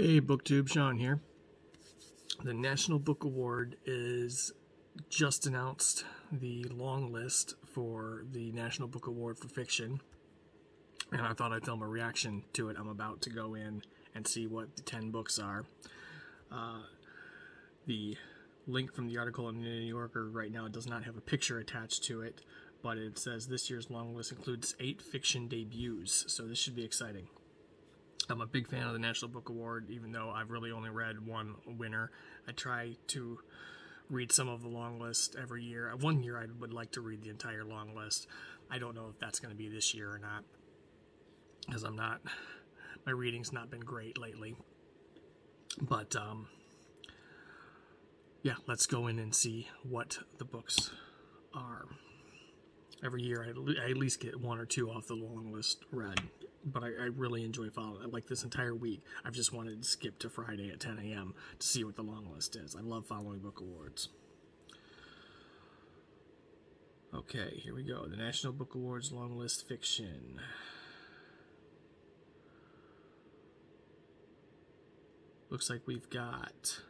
Hey, BookTube, Shaun here. The National Book Award is just announced the long list for the National Book Award for fiction, and I thought I'd film a reaction to it. I'm about to go in and see what the 10 books are. Uh, the link from the article in the New Yorker right now does not have a picture attached to it, but it says this year's long list includes eight fiction debuts, so this should be exciting. I'm a big fan of the National Book Award, even though I've really only read one winner. I try to read some of the long list every year. One year I would like to read the entire long list. I don't know if that's going to be this year or not, because I'm not, my reading's not been great lately. But, um, yeah, let's go in and see what the books are. Every year I at least get one or two off the long list read but I, I, really enjoy following. Like this entire week, I've just wanted to skip to Friday at 10 a.m. to see what the long list is. I love following book awards. Okay, here we go. The National Book Awards long list fiction. Looks like we've got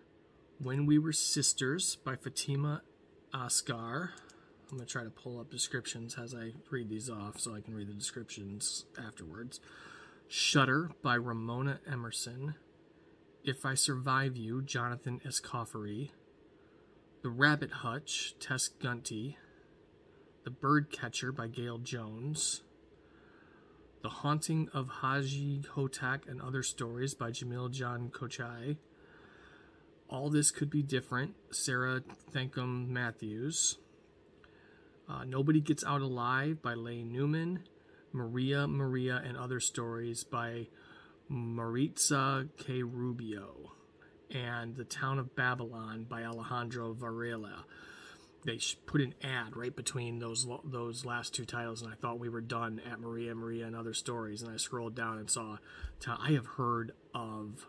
When We Were Sisters by Fatima Asghar. I'm going to try to pull up descriptions as I read these off so I can read the descriptions afterwards. Shutter by Ramona Emerson. If I Survive You, Jonathan Escoffery. The Rabbit Hutch, Tess Gunty. The Bird Catcher by Gayl Jones. The Haunting of Hajji Hotak and Other Stories by Jamil Jan Kochai. All This Could Be Different, Sarah Thankam Mathews. Uh, Nobody Gets Out Alive by Leigh Newman. Maria, Maria, and Other Stories by Marytza K. Rubio. And The Town of Babylon by Alejandro Varela. They put an ad right between those those last two titles, and I thought we were done at Maria, Maria, and Other Stories. And I scrolled down and saw, I have heard of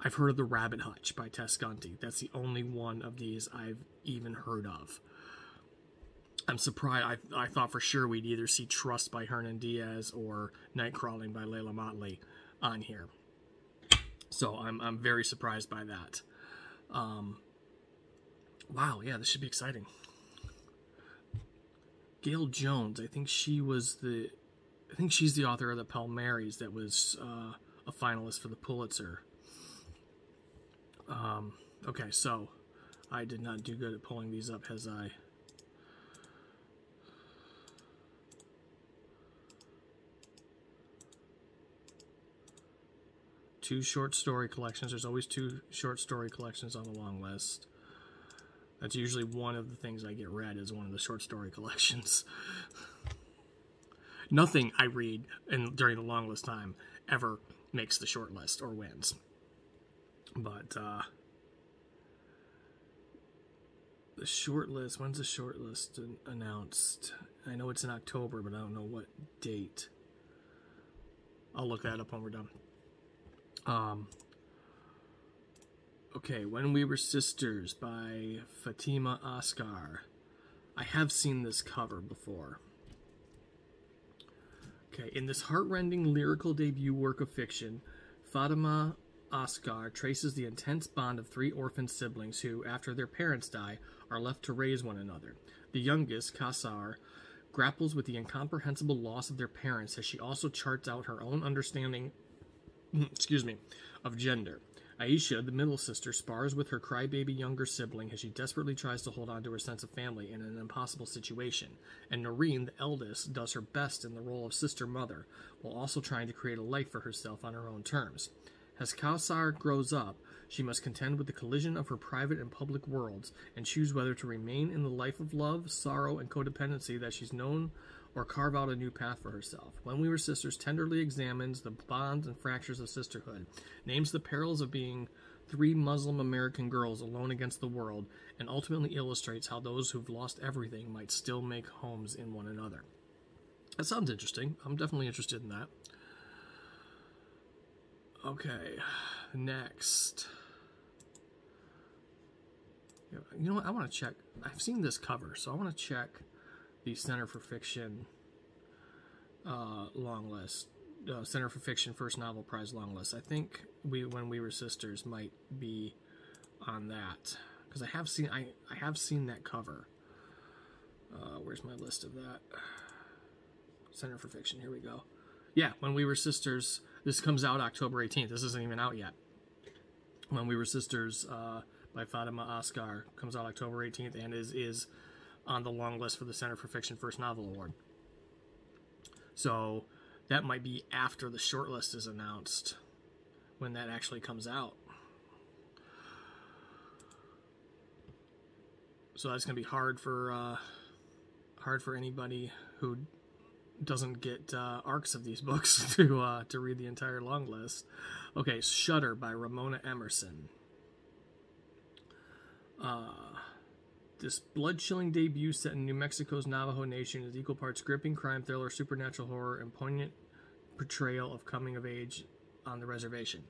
I've heard of The Rabbit Hutch by Tess Gunty. That's the only one of these I've even heard of. I'm surprised. I, I thought for sure we'd either see Trust by Hernan Diaz or Nightcrawling by Leila Mottley on here. So I'm, I'm very surprised by that. Um, wow, yeah, this should be exciting. Gayl Jones, I think she was the, I think she's the author of the Palmares that was uh, a finalist for the Pulitzer. Um, okay, so I did not do good at pulling these up as I two short story collections. There's always two short story collections on the long list. That's usually one of the things I get read is one of the short story collections. Nothing I read in, during the long list time ever makes the short list or wins. But uh, the short list, when's the short list announced? I know it's in October, but I don't know what date. I'll look that up when we're done. Um, okay, When We Were Sisters by Fatima Asghar. I have seen this cover before. Okay, in this heartrending lyrical debut work of fiction, Fatima Asghar traces the intense bond of three orphan siblings who, after their parents die, are left to raise one another. The youngest, Kawsar, grapples with the incomprehensible loss of their parents as she also charts out her own understanding excuse me, of gender. Aisha, the middle sister, spars with her crybaby younger sibling as she desperately tries to hold on to her sense of family in an impossible situation. And Noreen, the eldest, does her best in the role of sister mother, while also trying to create a life for herself on her own terms. As Kawsar grows up, she must contend with the collision of her private and public worlds and choose whether to remain in the life of love, sorrow, and codependency that she's known or carve out a new path for herself. When We Were Sisters tenderly examines the bonds and fractures of sisterhood, names the perils of being three Muslim American girls alone against the world, and ultimately illustrates how those who've lost everything might still make homes in one another. That sounds interesting. I'm definitely interested in that. Okay, next. You know what? I want to check. I've seen this cover, so I want to check the Center for Fiction uh, long list. uh, Center for Fiction First Novel Prize long list. I think we when we were sisters might be on that because I have seen I I have seen that cover. Uh, where's my list of that? Center for Fiction. Here we go. Yeah, when we were sisters. This comes out October 18th. This isn't even out yet. When we were sisters uh, by Fatima Asghar comes out October 18th and is is on the long list for the Center for Fiction First Novel Award. So that might be after the shortlist is announced when that actually comes out. So that's gonna be hard for uh, hard for anybody who doesn't get uh, arcs of these books to uh, to read the entire long list. Okay, Shutter by Ramona Emerson. Uh, this blood-chilling debut set in New Mexico's Navajo Nation is equal parts gripping crime thriller, supernatural horror, and poignant portrayal of coming of age on the reservation.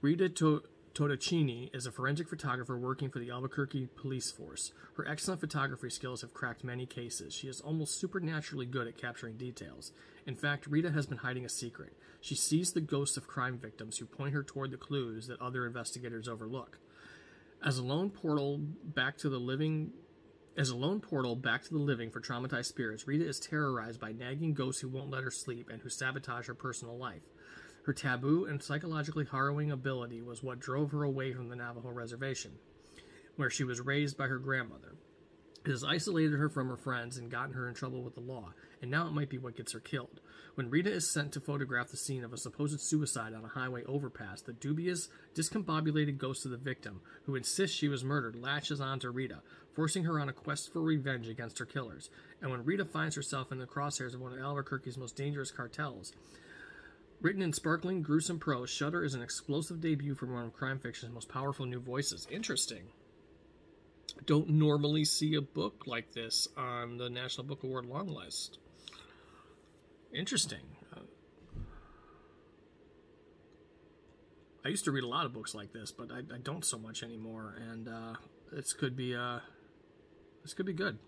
Rita to- Todacheene is a forensic photographer working for the Albuquerque police force. Her excellent photography skills have cracked many cases. She is almost supernaturally good at capturing details. In fact, Rita has been hiding a secret. She sees the ghosts of crime victims who point her toward the clues that other investigators overlook. As a lone portal back to the living as a lone portal back to the living for traumatized spirits, Rita is terrorized by nagging ghosts who won't let her sleep and who sabotage her personal life. Her taboo and psychologically harrowing ability was what drove her away from the Navajo reservation, where she was raised by her grandmother. It has isolated her from her friends and gotten her in trouble with the law, and now it might be what gets her killed. When Rita is sent to photograph the scene of a supposed suicide on a highway overpass, the dubious, discombobulated ghost of the victim, who insists she was murdered, latches onto Rita, forcing her on a quest for revenge against her killers. And when Rita finds herself in the crosshairs of one of Albuquerque's most dangerous cartels, Written in sparkling, gruesome prose, Shutter is an explosive debut from one of crime fiction's most powerful new voices. Interesting. Don't normally see a book like this on the National Book Award long list. Interesting. Uh, I used to read a lot of books like this, but I, I don't so much anymore, and uh, this could be uh, this could be good.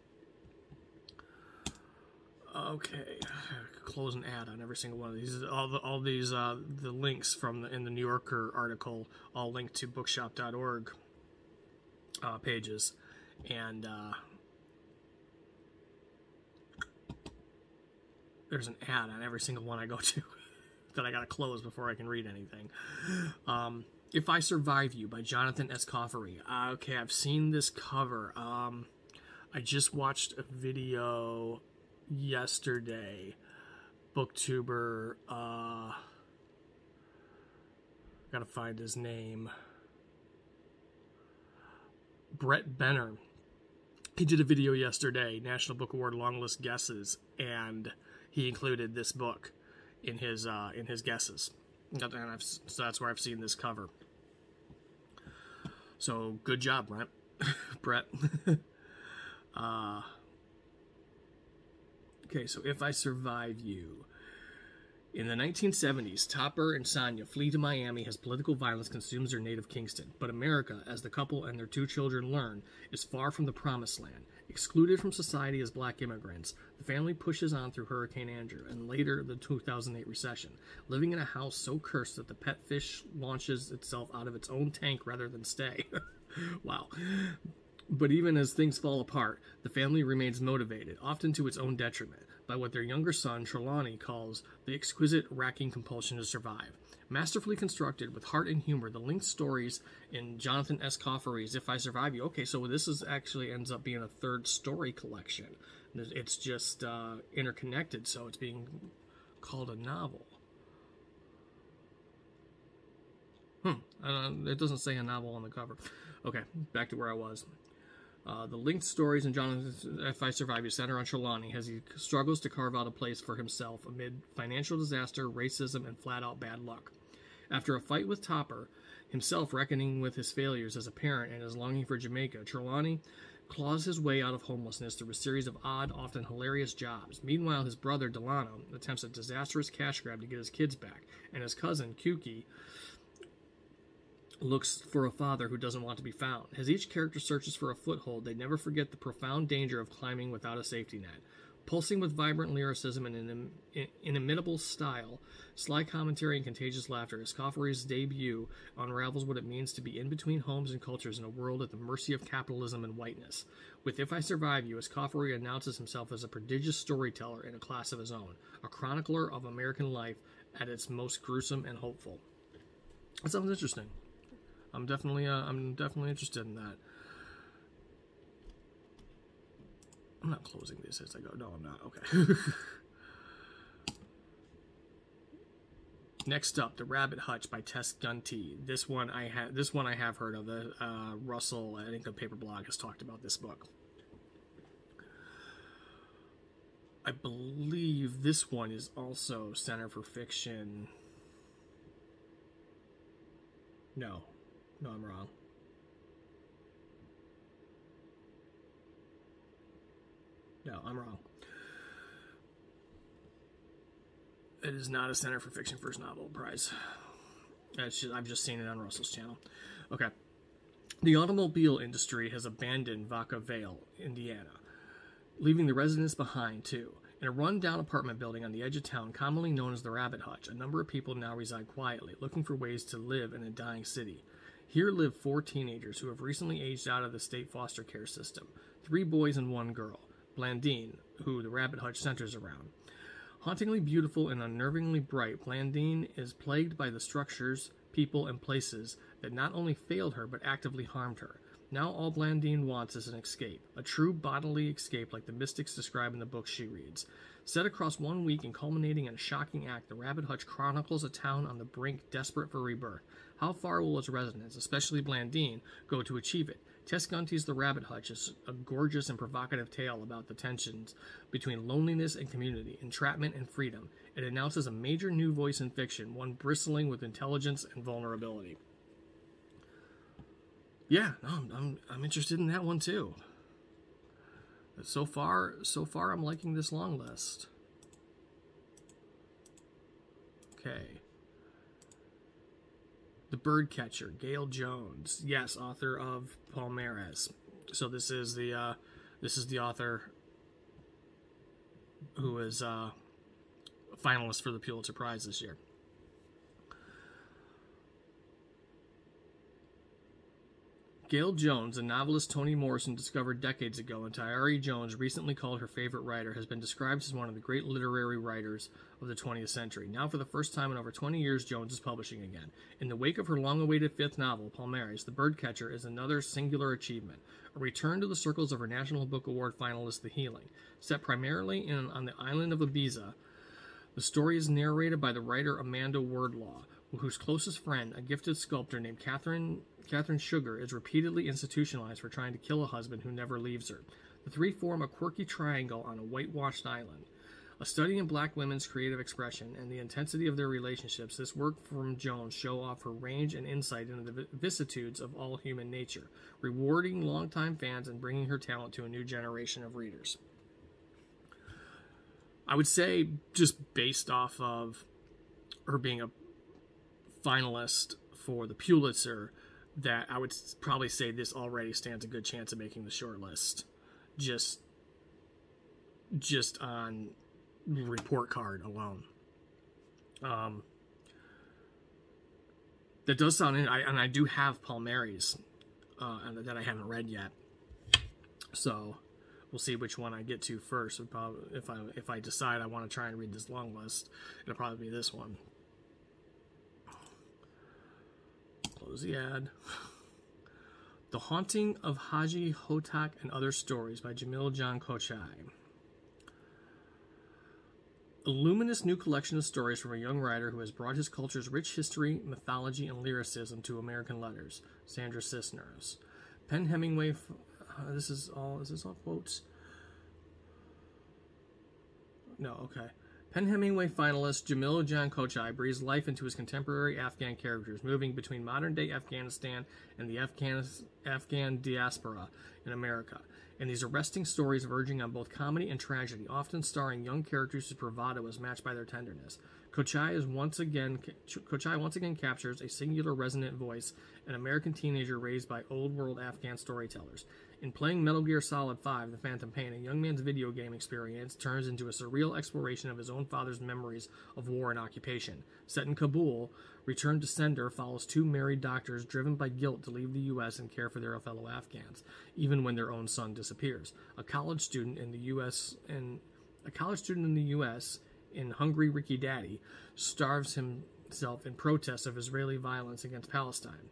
Okay, close an ad on every single one of these. All the, all these uh, the links from the in the New Yorker article all linked to bookshop.org uh, pages, and uh, there's an ad on every single one I go to that I gotta close before I can read anything. Um, if I Survive You by Jonathan Escoffery. Uh, okay, I've seen this cover. Um, I just watched a video yesterday. Booktuber, uh, gotta find his name. Brett Benner. He did a video yesterday, National Book Award long list guesses, and he included this book in his uh, in his guesses. And I've, so that's where I've seen this cover. So good job, Brett. Brett. uh, okay, so if I survive you. In the 1970s, Topper and Sonia flee to Miami as political violence consumes their native Kingston. But America, as the couple and their two children learn, is far from the promised land. Excluded from society as black immigrants, the family pushes on through Hurricane Andrew and later the 2008 recession, living in a house so cursed that the pet fish launches itself out of its own tank rather than stay. wow. But even as things fall apart, the family remains motivated, often to its own detriment, by what their younger son, Trelawney, calls the exquisite, racking compulsion to survive. Masterfully constructed with heart and humor, the linked stories in Jonathan S. Escoffery's If I Survive You. Okay, so this is actually ends up being a third story collection. It's just uh, interconnected, so it's being called a novel. Hmm, it doesn't say a novel on the cover. Okay, back to where I was. Uh, the linked stories in Jonathan's If I Survive You center on Trelawney as he struggles to carve out a place for himself amid financial disaster, racism, and flat out bad luck. After a fight with Topper, himself reckoning with his failures as a parent and his longing for Jamaica, Trelawney claws his way out of homelessness through a series of odd, often hilarious jobs. Meanwhile, his brother Delano attempts a disastrous cash grab to get his kids back, and his cousin Kuki looks for a father who doesn't want to be found. As each character searches for a foothold, they never forget the profound danger of climbing without a safety net. Pulsing with vibrant lyricism and an in- inimitable style, sly commentary and contagious laughter, Escoffery's debut unravels what it means to be in between homes and cultures in a world at the mercy of capitalism and whiteness. With If I Survive You, Escoffari announces himself as a prodigious storyteller in a class of his own, a chronicler of American life at its most gruesome and hopeful. That sounds interesting. I'm definitely, uh, I'm definitely interested in that. I'm not closing this as I go. No, I'm not. Okay. Next up, The Rabbit Hutch by Tess Gunty. This one I have. This one I have heard of. The uh, Russell, Ink and Paper Blog has talked about this book. I believe this one is also Center for Fiction. No, no, I'm wrong. No, I'm wrong. It is not a Center for Fiction First Novel Prize. Just, I've just seen it on Russell's channel. Okay. The automobile industry has abandoned Vaca Vale, Indiana, leaving the residents behind, too. In a run-down apartment building on the edge of town, commonly known as the Rabbit Hutch, a number of people now reside quietly, looking for ways to live in a dying city. Here live four teenagers who have recently aged out of the state foster care system three boys and one girl. Blandine, who the Rabbit Hutch centers around. Hauntingly beautiful and unnervingly bright, Blandine is plagued by the structures, people, and places that not only failed her but actively harmed her. Now all Blandine wants is an escape, a true bodily escape like the mystics describe in the books she reads. Set across one week and culminating in a shocking act, the Rabbit Hutch chronicles a town on the brink desperate for rebirth. How far will its residents, especially Blandine, go to achieve it? Tess The Rabbit Hutch is a gorgeous and provocative tale about the tensions between loneliness and community, entrapment and freedom. It announces a major new voice in fiction, one bristling with intelligence and vulnerability. Yeah, no, I'm I'm interested in that one too. So far, so far, I'm liking this long list. Okay. The Birdcatcher, Gayl Jones. Yes, author of Palmares. So this is the uh, this is the author who is uh, a finalist for the Pulitzer Prize this year. Gayl Jones, a novelist Toni Morrison discovered decades ago and Tayari Jones recently called her favorite writer, has been described as one of the great literary writers of the 20th century. Now, for the first time in over 20 years, Jones is publishing again. In the wake of her long awaited fifth novel, Palmares, The Birdcatcher is another singular achievement, a return to the circles of her National Book Award finalist, The Healing. Set primarily in, on the island of Ibiza, the story is narrated by the writer Amanda Wardlaw, whose closest friend, a gifted sculptor named Catherine Catherine Sugar is repeatedly institutionalized for trying to kill a husband who never leaves her. The three form a quirky triangle on a whitewashed island. A study in black women's creative expression and the intensity of their relationships, this work from Jones show off her range and insight into the vicissitudes of all human nature, rewarding longtime fans and bringing her talent to a new generation of readers. I would say, just based off of her being a finalist for the Pulitzer, that I would probably say this already stands a good chance of making the short list. Just just on report card alone. Um, that does sound in, I, and I do have Palmares uh, that I haven't read yet. So we'll see which one I get to first. If I if I decide I want to try and read this long list, it'll probably be this one. Close the ad. The Haunting of Hajji Hotak and Other Stories by Jamil Jan Kochai. A luminous new collection of stories from a young writer who has brought his culture's rich history, mythology, and lyricism to American letters. Sandra Cisneros. PEN/Hemingway. Uh, this is all. Is this all quotes? No. Okay. PEN/Hemingway finalist Jamil Jan Kochai breathes life into his contemporary Afghan characters, moving between modern day Afghanistan and the Afghan, Afghan diaspora in America. And these arresting stories verging on both comedy and tragedy, often starring young characters whose bravado is matched by their tenderness. Kochai is once again Kochai once again captures a singular resonant voice, an American teenager raised by old world Afghan storytellers. In playing Metal Gear Solid 5 The Phantom Pain, a young man's video game experience turns into a surreal exploration of his own father's memories of war and occupation. Set in Kabul, Return to Sender follows two married doctors driven by guilt to leave the U.S. and care for their fellow Afghans, even when their own son disappears. A college student in the U.S. and a college student in the U.S. in Hungry Ricky Daddy starves himself in protest of Israeli violence against Palestine.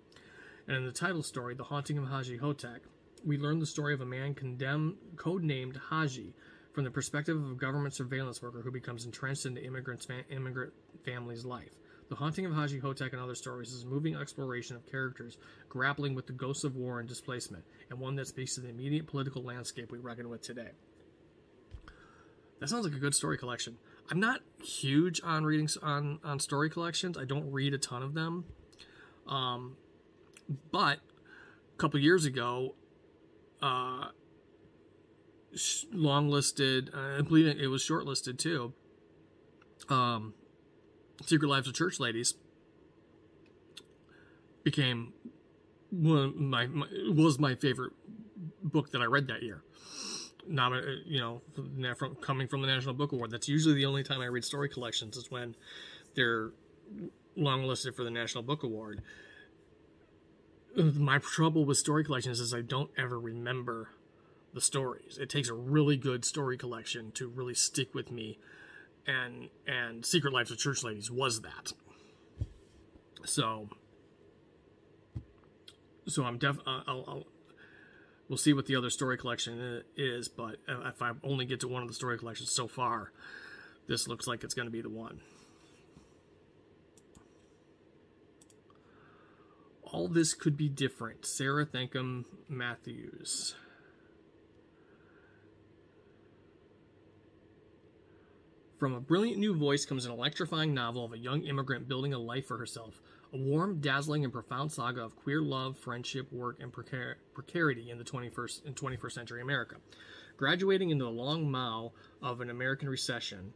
And in the title story, The Haunting of Hajji Hotak, we learn the story of a man condemned, codenamed Hajji, from the perspective of a government surveillance worker who becomes entrenched in the immigrant's fa- immigrant family's life. The Haunting of Hajji Hotak and Other Stories is a moving exploration of characters grappling with the ghosts of war and displacement, and one that speaks to the immediate political landscape we reckon with today. That sounds like a good story collection. I'm not huge on reading on on story collections. I don't read a ton of them. Um, but a couple years ago, uh, long listed. I believe it was shortlisted too. Um, Secret Lives of Church Ladies became one my, my was my favorite book that I read that year. Now, uh, you know, from coming from the National Book Award. That's usually the only time I read story collections is when they're long listed for the National Book Award my trouble with story collections is I don't ever remember the stories. It takes a really good story collection to really stick with me, and and Secret Lives of Church Ladies was that. So, so I'm def. Uh, I'll, I'll, we'll see what the other story collection is, but if I only get to one of the story collections so far, this looks like it's going to be the one. All this could be different. Sarah Thankam Mathews. From a brilliant new voice comes an electrifying novel of a young immigrant building a life for herself. A warm, dazzling, and profound saga of queer love, friendship, work, and precar- precarity in the 21st in 21st century America. Graduating into the long mile of an American recession,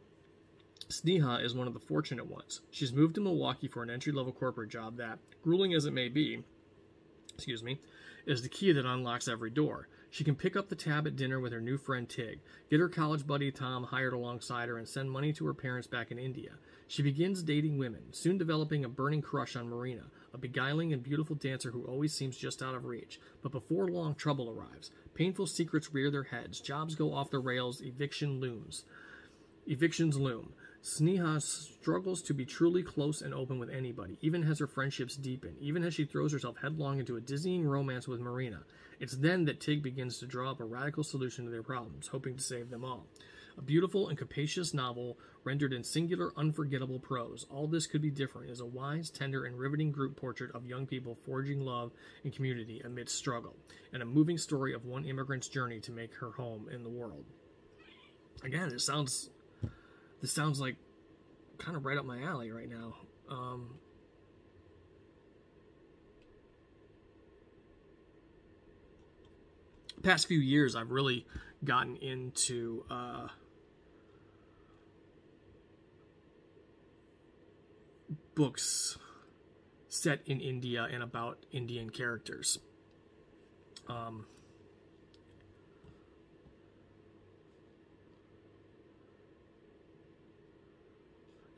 Sneha is one of the fortunate ones. She's moved to Milwaukee for an entry level corporate job that, grueling as it may be, excuse me, is the key that unlocks every door. She can pick up the tab at dinner with her new friend Tig, get her college buddy Tom hired alongside her, and send money to her parents back in India. She begins dating women, soon developing a burning crush on Marina, a beguiling and beautiful dancer who always seems just out of reach. But before long, trouble arrives. Painful secrets rear their heads, jobs go off the rails, eviction looms. Evictions loom. Sneha struggles to be truly close and open with anybody, even as her friendships deepen, even as she throws herself headlong into a dizzying romance with Marina. It's then that Tig begins to draw up a radical solution to their problems, hoping to save them all. A beautiful and capacious novel rendered in singular, unforgettable prose. All this could be different is a wise, tender, and riveting group portrait of young people forging love and community amidst struggle, and a moving story of one immigrant's journey to make her home in the world. Again, it sounds this sounds like kind of right up my alley right now. Um, past few years, I've really gotten into uh, books set in India and about Indian characters. Um,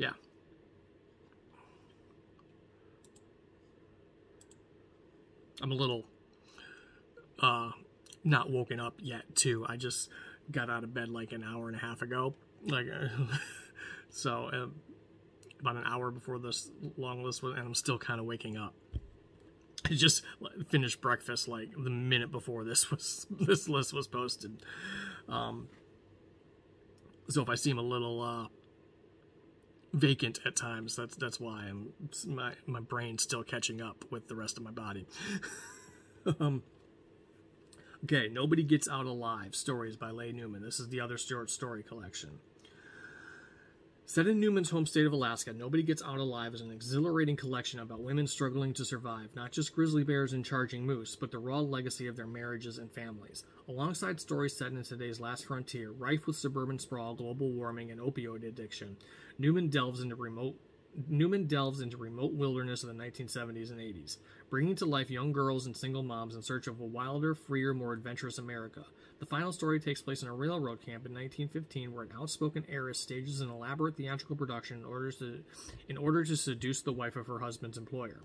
Yeah. I'm a little uh not woken up yet too. I just got out of bed like an hour and a half ago. Like so uh, about an hour before this long list was and I'm still kind of waking up. I just finished breakfast like the minute before this was this list was posted. Um so if I seem a little uh vacant at times. That's that's why I'm my my brain's still catching up with the rest of my body. um, okay, nobody gets out alive. Stories by Leigh Newman. This is the other short story collection. Set in Newman's home state of Alaska, Nobody Gets Out Alive is an exhilarating collection about women struggling to survive, not just grizzly bears and charging moose, but the raw legacy of their marriages and families. Alongside stories set in today's last frontier, rife with suburban sprawl, global warming, and opioid addiction, Newman delves into remote Newman delves into remote wilderness of the 1970s and 80s, bringing to life young girls and single moms in search of a wilder, freer, more adventurous America. The final story takes place in a railroad camp in 1915, where an outspoken heiress stages an elaborate theatrical production in order to, in order to seduce the wife of her husband's employer.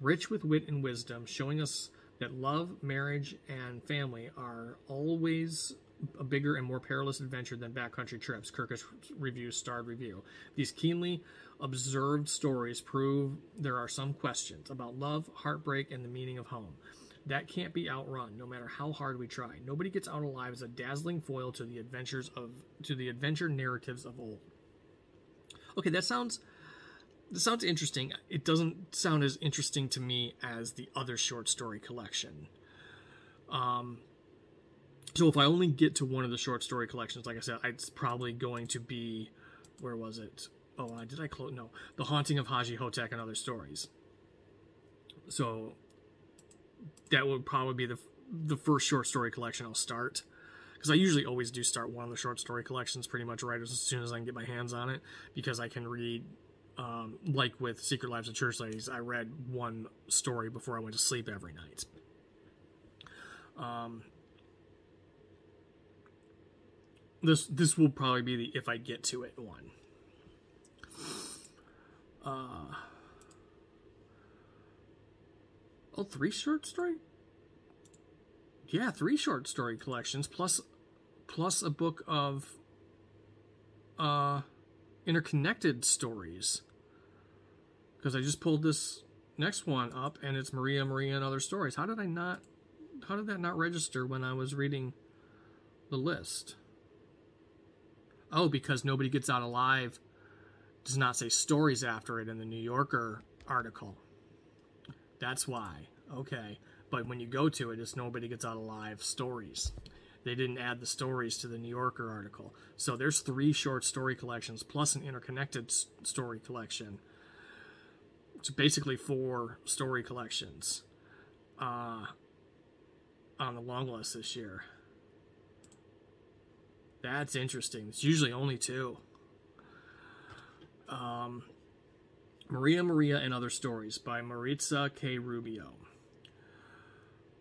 Rich with wit and wisdom, showing us that love, marriage, and family are always a bigger and more perilous adventure than backcountry trips. Kirkus Review starred review. These keenly observed stories prove there are some questions about love, heartbreak, and the meaning of home. That can't be outrun, no matter how hard we try. Nobody gets out alive as a dazzling foil to the adventures of to the adventure narratives of old. Okay, that sounds that sounds interesting. It doesn't sound as interesting to me as the other short story collection. Um, so if I only get to one of the short story collections, like I said, it's probably going to be where was it? Oh, did I close? No, The Haunting of Hajji Hotak and Other Stories. So that would probably be the the first short story collection I'll start. Because I usually always do start one of the short story collections pretty much right as soon as I can get my hands on it because I can read um, like with Secret Lives of Church Ladies I read one story before I went to sleep every night. Um, this this will probably be the if I get to it one. Uh, oh three short story yeah, three short story collections plus plus a book of uh interconnected stories. Because I just pulled this next one up and it's Maria Maria and other stories. How did I not how did that not register when I was reading the list? Oh, because nobody gets out alive does not say stories after it in the New Yorker article. That's why. Okay. But when you go to it, it's nobody gets out alive stories. They didn't add the stories to the New Yorker article. So there's three short story collections plus an interconnected story collection. It's basically four story collections uh, on the long list this year. That's interesting. It's usually only two. Um, Maria Maria and Other Stories by Marytza K. Rubio.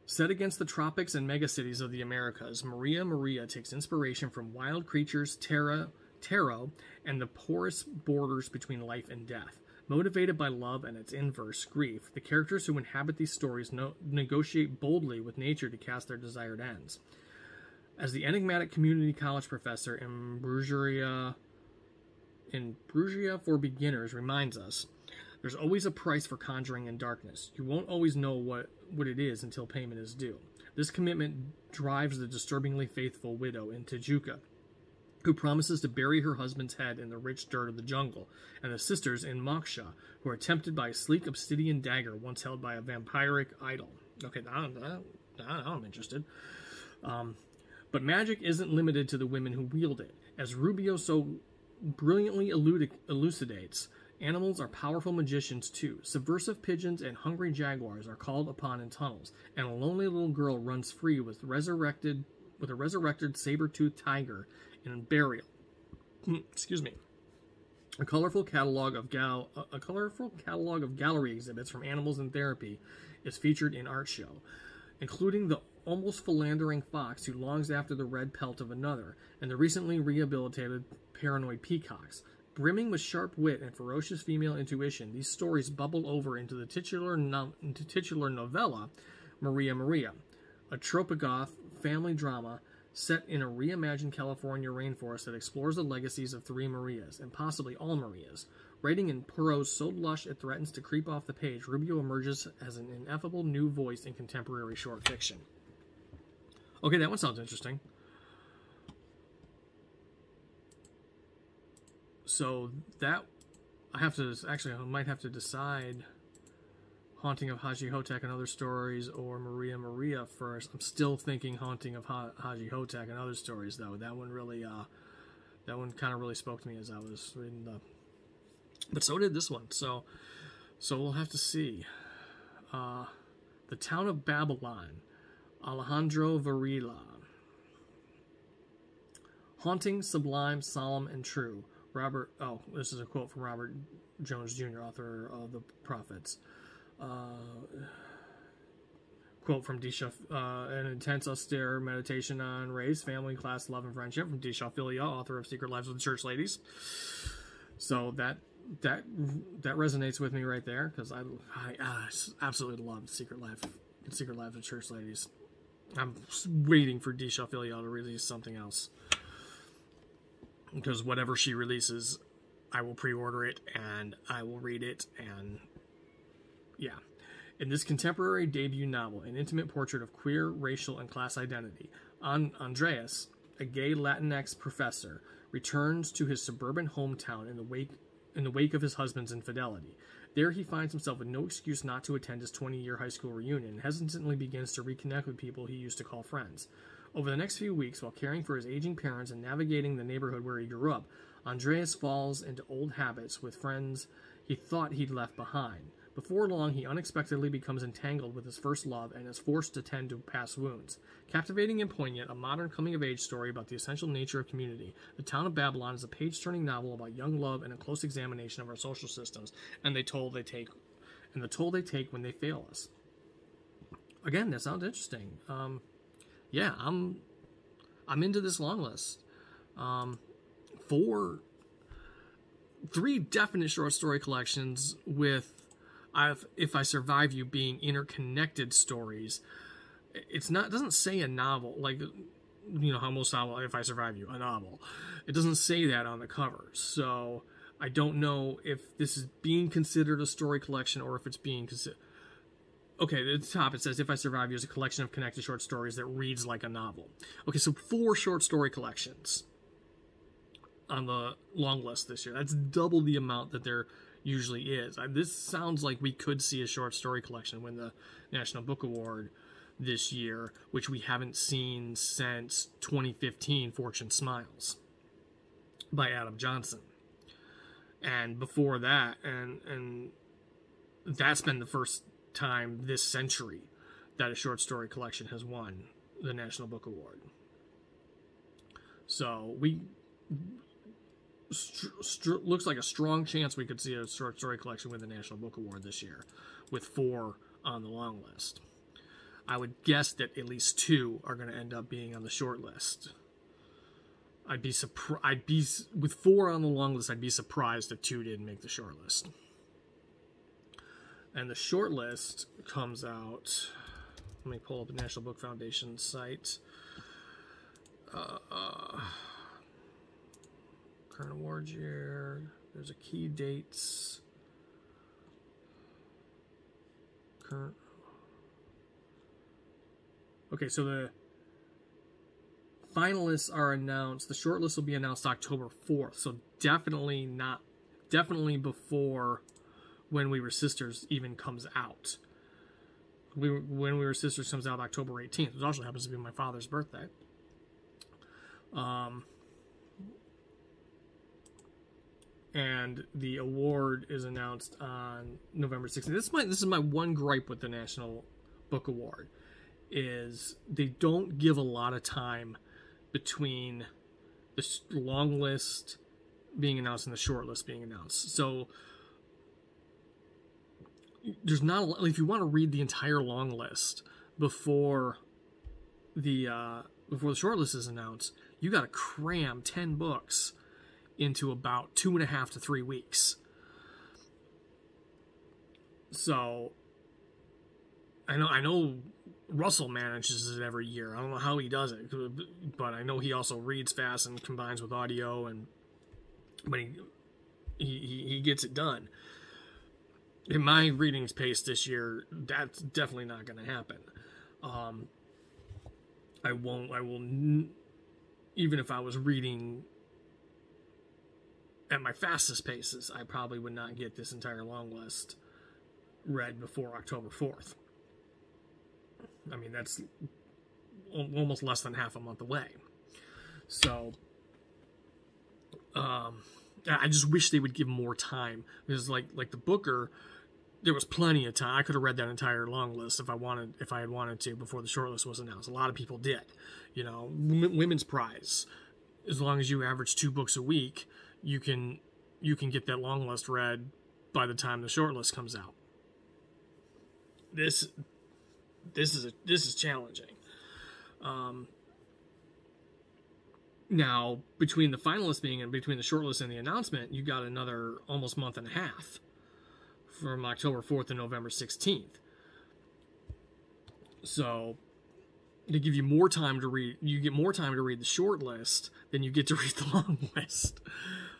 Set against the tropics and megacities of the Americas, Maria Maria takes inspiration from wild creatures, terra, tarot, and the porous borders between life and death. Motivated by love and its inverse, grief, the characters who inhabit these stories no- negotiate boldly with nature to cast their desired ends. As the enigmatic community college professor in Brujeria, in Brujeria for Beginners reminds us, there's always a price for conjuring in darkness. You won't always know what, what it is until payment is due. This commitment drives the disturbingly faithful widow in Tijuca, who promises to bury her husband's head in the rich dirt of the jungle, and the sisters in Moksha, who are tempted by a sleek obsidian dagger once held by a vampiric idol. Okay, I'm interested. Um, but magic isn't limited to the women who wield it. As Rubio so brilliantly elucidates, Animals are powerful magicians too. Subversive pigeons and hungry jaguars are called upon in tunnels, and a lonely little girl runs free with resurrected with a resurrected saber-toothed tiger in burial. Hmm, excuse me. A colorful catalog of gal a colorful catalog of gallery exhibits from Animals in Therapy is featured in art show, including the almost philandering fox who longs after the red pelt of another, and the recently rehabilitated paranoid peacocks. Brimming with sharp wit and ferocious female intuition, these stories bubble over into the titular, no- into titular novella, Maria Maria, a tropigoth family drama set in a reimagined California rainforest that explores the legacies of three Marias, and possibly all Marias. Writing in prose so lush it threatens to creep off the page, Rubio emerges as an ineffable new voice in contemporary short fiction. Okay, that one sounds interesting. So that I have to actually I might have to decide Haunting of Hajji Hotak and Other Stories or Maria Maria first. I'm still thinking Haunting of ha- Hajji Hotak and Other Stories though. That one really uh that one kind of really spoke to me as I was reading the but so did this one. So so we'll have to see. Uh The Town of Babylon, Alejandro Varela. Haunting, sublime, solemn, and true Robert, oh, this is a quote from Robert Jones Jr., author of The Prophets. Uh, quote from Deesha, uh, an intense, austere meditation on race, family, class, love, and friendship from Deesha Philyaw, author of Secret Lives of the Church Ladies. So that that that resonates with me right there because I, I, absolutely love Secret Life, Secret Lives of Church Ladies. I'm waiting for Deesha Philyaw to release something else because whatever she releases, I will pre-order it and I will read it and yeah. In this contemporary debut novel, an intimate portrait of queer, racial, and class identity, An- Andreas, a gay Latinx professor, returns to his suburban hometown in the wake in the wake of his husband's infidelity. There he finds himself with no excuse not to attend his 20-year high school reunion and hesitantly begins to reconnect with people he used to call friends. Over the next few weeks, while caring for his aging parents and navigating the neighborhood where he grew up, Andreas falls into old habits with friends he thought he'd left behind. Before long, he unexpectedly becomes entangled with his first love and is forced to tend to past wounds. Captivating and poignant, a modern coming of age story about the essential nature of community, The Town of Babylon is a page turning novel about young love and a close examination of our social systems and they toll they take and the toll they take when they fail us. Again, that sounds interesting. Um, yeah, I'm I'm into this long list. Um, four, three definite short story collections with I've, if I survive you being interconnected stories. It's not it doesn't say a novel like you know how most novel if I survive you a novel. It doesn't say that on the cover, so I don't know if this is being considered a story collection or if it's being considered. Okay, at the top it says "If I Survive You" is a collection of connected short stories that reads like a novel. Okay, so four short story collections on the long list this year. That's double the amount that there usually is. This sounds like we could see a short story collection win the National Book Award this year, which we haven't seen since 2015 Fortune Smiles by Adam Johnson. And before that, and and that's been the first time this century that a short story collection has won the National Book Award. So we st- st- looks like a strong chance we could see a short story collection win the National Book Award this year, with four on the long list. I would guess that at least two are going to end up being on the short list. I'd be surprised. I'd be with four on the long list. I'd be surprised if two didn't make the short list. And the short list comes out. Let me pull up the National Book Foundation site. Uh, uh, current award year. There's a key dates. Current. Okay, so the finalists are announced. The shortlist will be announced October 4th. So definitely not, definitely before When We Were Sisters even comes out. We When We Were Sisters comes out October 18th, which also happens to be my father's birthday. Um, and the award is announced on November 16th. This is my this is my one gripe with the National Book Award is they don't give a lot of time between the long list being announced and the short list being announced. So there's not a lot, if you want to read the entire long list before the uh, before the short list is announced, you got to cram 10 books into about two and a half to three weeks. So I know I know Russell manages it every year. I don't know how he does it, but I know he also reads fast and combines with audio and but he he, he gets it done. In my readings pace this year, that's definitely not going to happen. Um, I won't. I will. Even if I was reading at my fastest paces, I probably would not get this entire long list read before October 4th. I mean, that's almost less than half a month away. So, um, I just wish they would give more time because, like, like the Booker, there was plenty of time. I could have read that entire long list if I wanted, if I had wanted to before the short list was announced. A lot of people did. You know, women's prize. As long as you average two books a week, you can you can get that long list read by the time the shortlist comes out. This this is a, this is challenging. Um, now, between the finalists being and between the shortlist and the announcement, you got another almost month and a half from October 4th to November 16th. So, to give you more time to read, you get more time to read the short list than you get to read the long list.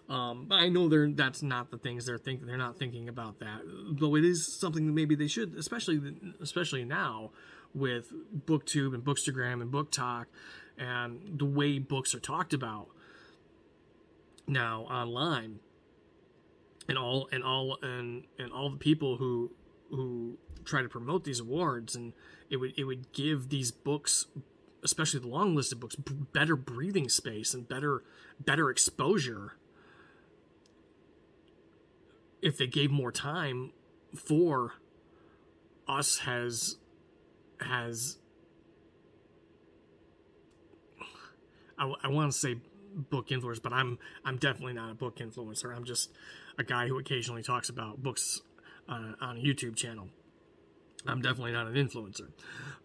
Um, I know they're that's not the things they're thinking. They're not thinking about that, though it is something that maybe they should, especially especially now with BookTube and Bookstagram and BookTok and the way books are talked about now online and all and all and and all the people who who try to promote these awards and it would it would give these books especially the long listed books better breathing space and better better exposure if they gave more time for us has has I, I want to say book influencer, but I'm I'm definitely not a book influencer. I'm just a guy who occasionally talks about books on a, on a YouTube channel. I'm definitely not an influencer,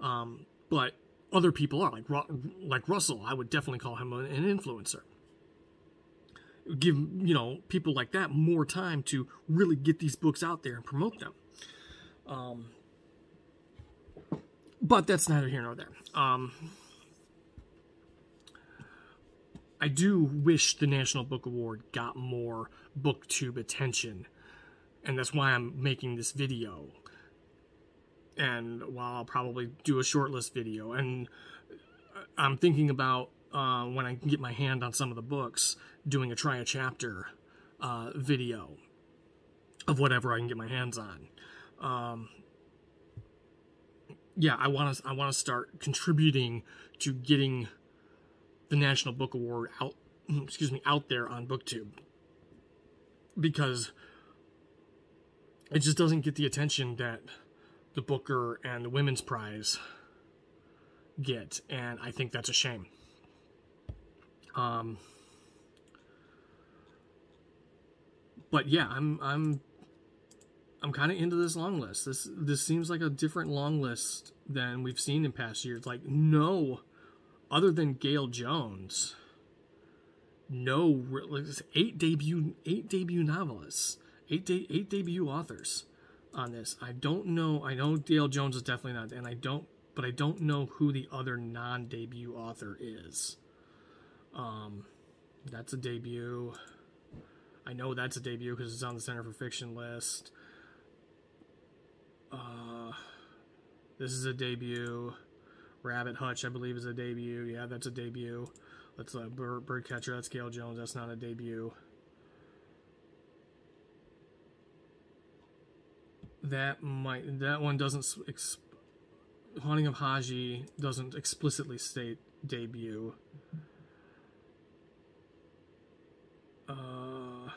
um, but other people are like like Russell. I would definitely call him an influencer. Give you know people like that more time to really get these books out there and promote them. Um, but that's neither here nor there. Um, I do wish the National Book Award got more booktube attention, and that's why I'm making this video. And while I'll probably do a shortlist video, and I'm thinking about uh, when I can get my hand on some of the books, doing a try a chapter uh, video of whatever I can get my hands on. Um, yeah, I want to I want to start contributing to getting the National Book Award out excuse me out there on booktube because it just doesn't get the attention that the Booker and the Women's Prize get and I think that's a shame. Um but yeah, I'm I'm I'm kind of into this long list. This this seems like a different long list than we've seen in past years. Like no, other than Gayl Jones, no eight debut eight debut novelists, eight de- eight debut authors on this. I don't know. I know Gayl Jones is definitely not, and I don't, but I don't know who the other non-debut author is. Um, that's a debut. I know that's a debut because it's on the Center for Fiction list. Uh, this is a debut. Rabbit Hutch, I believe, is a debut. Yeah, that's a debut. That's a uh, bird, Birdcatcher. That's Gayl Jones. That's not a debut. That might. That one doesn't. Ex, Haunting of Hajji doesn't explicitly state debut. Uh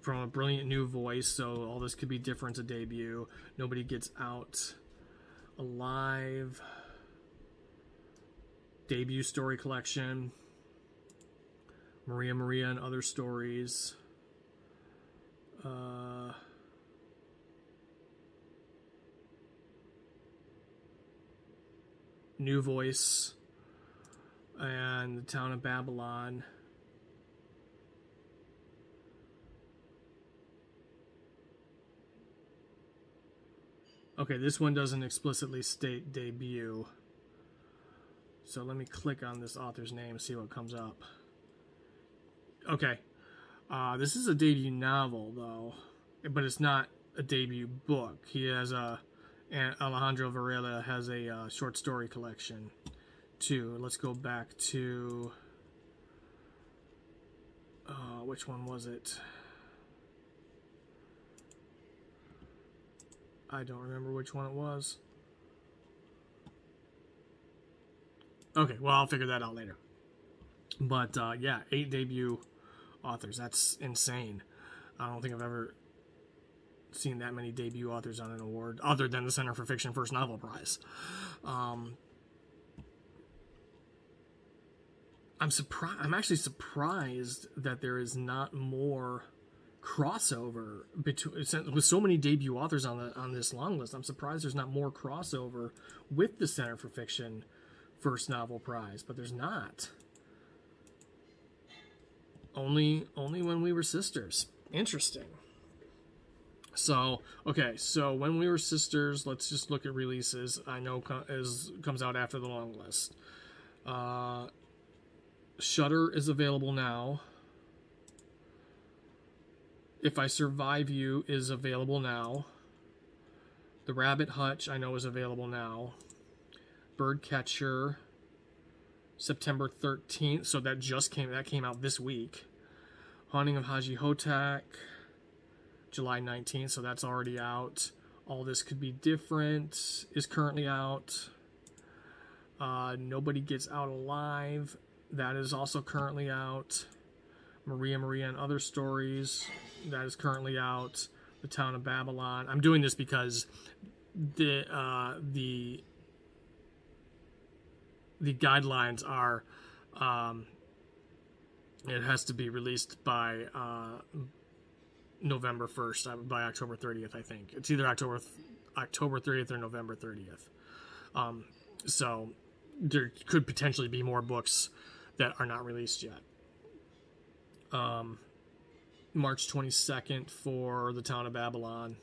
from a brilliant new voice, so all this could be different to debut. Nobody gets out alive. Debut story collection. Maria Maria and other stories. Uh, new voice and the town of Babylon. Okay, this one doesn't explicitly state debut. So let me click on this author's name and see what comes up. Okay. Uh, this is a debut novel, though, but it's not a debut book. He has a Alejandro Varela has a uh, short story collection too. Let's go back to uh, which one was it? I don't remember which one it was. Okay, well, I'll figure that out later. But uh, yeah, eight debut authors. That's insane. I don't think I've ever seen that many debut authors on an award other than the Center for Fiction First Novel Prize. Um, I'm surprised. I'm actually surprised that there is not more crossover between with so many debut authors on the on this long list. I'm surprised there's not more crossover with the Center for Fiction first novel prize, but there's not. Only only when we were sisters. Interesting. So okay, so when we were sisters, let's just look at releases. I know is comes out after the long list. Uh, Shutter is available now. If I Survive You is available now. The Rabbit Hutch I know is available now. Birdcatcher September 13th, so that just came that came out this week. Haunting of Hajji Hotak July 19th, so that's already out. All This Could Be Different is currently out. Uh, Nobody Gets Out Alive, that is also currently out. Maria Maria and Other Stories, that is currently out. The Town of Babylon. I'm doing this because the uh, the the guidelines are um, it has to be released by uh, November 1st, uh, by October 30th, I think. It's either October th- October 30th or November 30th. Um, so there could potentially be more books that are not released yet. Um, March 22nd for The Town of Babylon.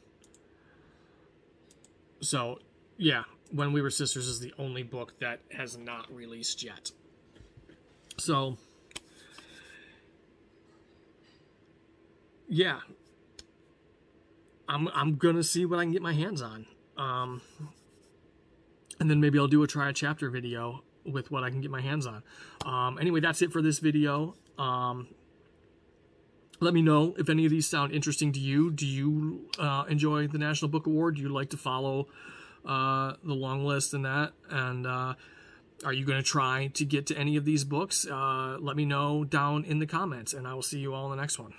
So, yeah, When We Were Sisters is the only book that has not released yet. So, yeah, I'm I'm gonna see what I can get my hands on. Um, and then maybe I'll do a try a chapter video with what I can get my hands on. Um, anyway, that's it for this video. Um, let me know if any of these sound interesting to you. Do you uh, enjoy the National Book Award? Do you like to follow uh, the long list and that? And uh, are you going to try to get to any of these books? Uh, let me know down in the comments, and I will see you all in the next one.